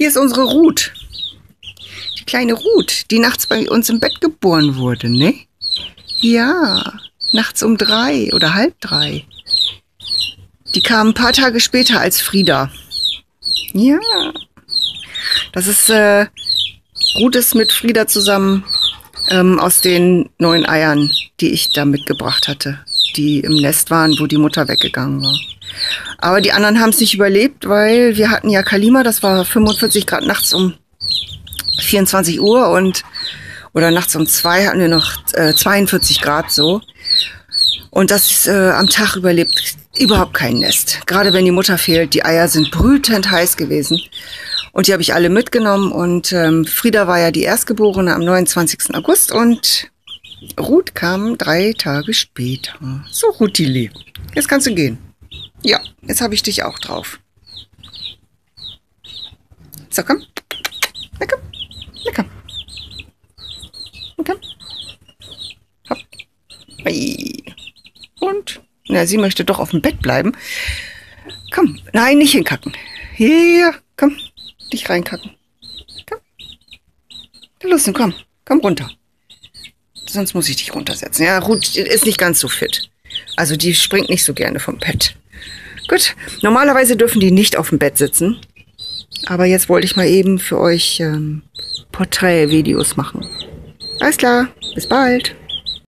Hier ist unsere Ruth. Die kleine Ruth, die nachts bei uns im Bett geboren wurde, ne? Ja, nachts um drei oder halb drei. Die kam ein paar Tage später als Frieda. Ja, das ist äh, Ruth ist mit Frieda zusammen ähm, aus den neun Eiern, die ich da mitgebracht hatte, die im Nest waren, wo die Mutter weggegangen war. Aber die anderen haben es nicht überlebt, weil wir hatten ja Kalima, das war 45 Grad nachts um 24 Uhr und oder nachts um zwei hatten wir noch äh, 42 Grad so. Und das äh, am Tag überlebt überhaupt kein Nest. Gerade wenn die Mutter fehlt, die Eier sind brütend heiß gewesen. Und die habe ich alle mitgenommen. Und ähm, Frieda war ja die Erstgeborene am 29. August und Ruth kam drei Tage später. So, Ruthili, jetzt kannst du gehen. Ja, jetzt habe ich dich auch drauf. So, komm. Na komm. Na komm. Na komm. Hopp. Und? Na, sie möchte doch auf dem Bett bleiben. Komm. Nein, nicht hinkacken. Hier, komm. Dich reinkacken. Komm. Los, komm. Komm runter. Sonst muss ich dich runtersetzen. Ja, Ruth ist nicht ganz so fit. Also die springt nicht so gerne vom Bett. Gut, normalerweise dürfen die nicht auf dem Bett sitzen. Aber jetzt wollte ich mal eben für euch ähm, Porträtvideos machen. Alles klar, bis bald.